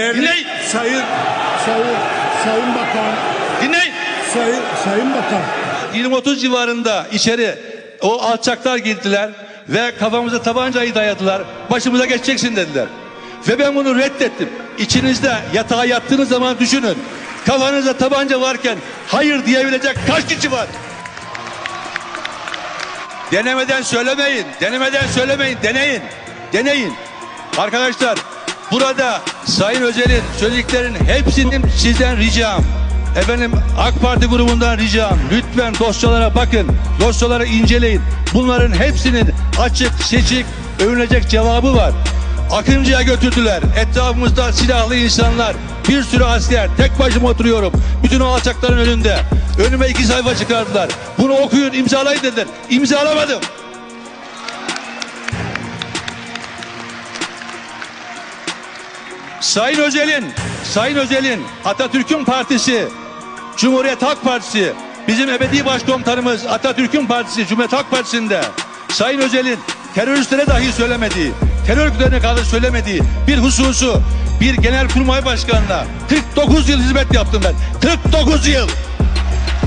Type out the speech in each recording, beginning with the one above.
Dinleyin. Sayın Sayın Sayın Bakan, Dinleyin. Sayın Sayın Bakan. 20-30 civarında içeri o alçaklar girdiler ve kafamıza tabancayı dayadılar. Başımıza geçeceksin dediler. Ve ben bunu reddettim. İçinizde yatağa yattığınız zaman düşünün. Kafanızda tabanca varken hayır diyebilecek kaç kişi var? Denemeden söylemeyin. Denemeden söylemeyin. Deneyin. Deneyin. Arkadaşlar burada Sayın Özel'in söylediklerinin hepsinin sizden ricam. Efendim AK Parti grubundan ricam. Lütfen dosyalara bakın. Dosyaları inceleyin. Bunların hepsinin açık, seçik, övünecek cevabı var. Akıncı'ya götürdüler. Etrafımızda silahlı insanlar. Bir sürü asker. Tek başıma oturuyorum. Bütün o alçakların önünde. Önüme iki sayfa çıkardılar. Bunu okuyun, imzalayın dediler. İmzalamadım. Sayın Özel'in, Sayın Özel'in Atatürk'ün partisi, Cumhuriyet Halk Partisi, bizim ebedi başkomutanımız Atatürk'ün partisi, Cumhuriyet Halk Partisi'nde Sayın Özel'in teröristlere dahi söylemediği, terör örgütlerine kadar söylemediği bir hususu bir genelkurmay başkanına 49 yıl hizmet yaptım ben. 49 yıl.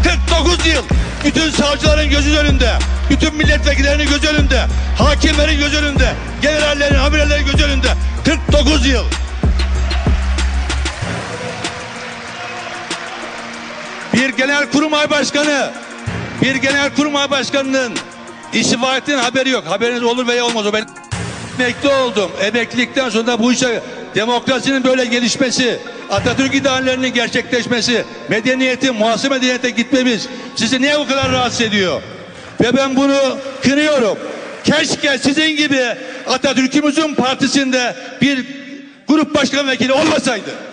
49 yıl bütün savcıların gözü önünde, bütün milletvekillerinin gözü önünde, hakimlerin gözü önünde, generallerin, amirallerin gözü önünde 49 yıl. Bir genel kurmay başkanı, bir genel kurmay başkanının istifa ettiğinin haberi yok. Haberiniz olur veya olmaz. O ben emekli oldum. Emeklilikten sonra bu işe demokrasinin böyle gelişmesi, Atatürk ideallerinin gerçekleşmesi, medeniyetin, muhasebe medeniyete gitmemiz sizi niye bu kadar rahatsız ediyor? Ve ben bunu kınıyorum. Keşke sizin gibi Atatürk'ümüzün partisinde bir grup başkan vekili olmasaydı.